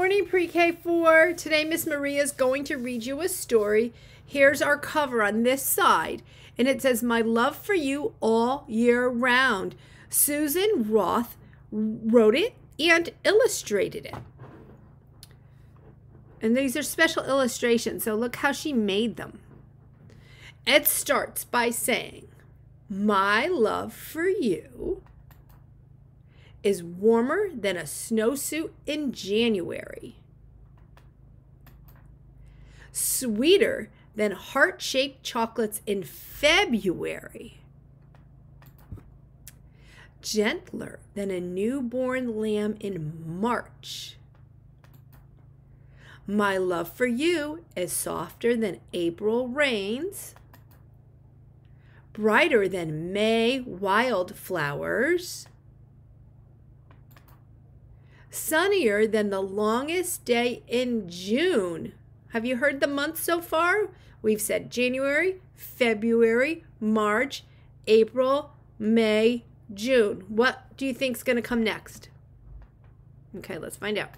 morning, Pre K 4. Today, Miss Maria is going to read you a story. Here's our cover on this side, and it says, My love for you all year round. Susan Roth wrote it and illustrated it. And these are special illustrations, so look how she made them. It starts by saying, My love for you is warmer than a snowsuit in January, sweeter than heart shaped chocolates in February, gentler than a newborn lamb in March. My love for you is softer than April rains, brighter than May wildflowers sunnier than the longest day in June. Have you heard the months so far? We've said January, February, March, April, May, June. What do you think is going to come next? Okay, let's find out.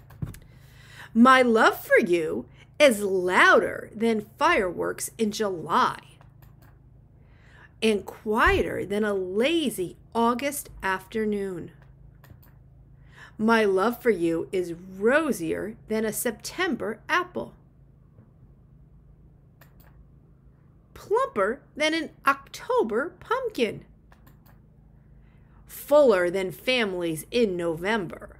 My love for you is louder than fireworks in July and quieter than a lazy August afternoon. My love for you is rosier than a September apple, plumper than an October pumpkin, fuller than families in November,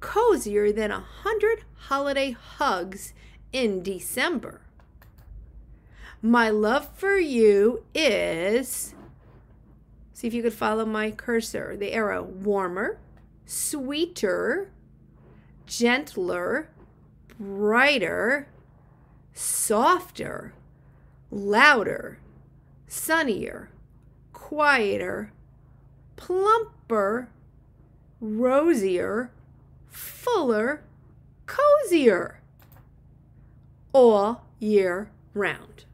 cozier than a hundred holiday hugs in December. My love for you is See if you could follow my cursor, the arrow. Warmer, sweeter, gentler, brighter, softer, louder, sunnier, quieter, plumper, rosier, fuller, cozier, all year round.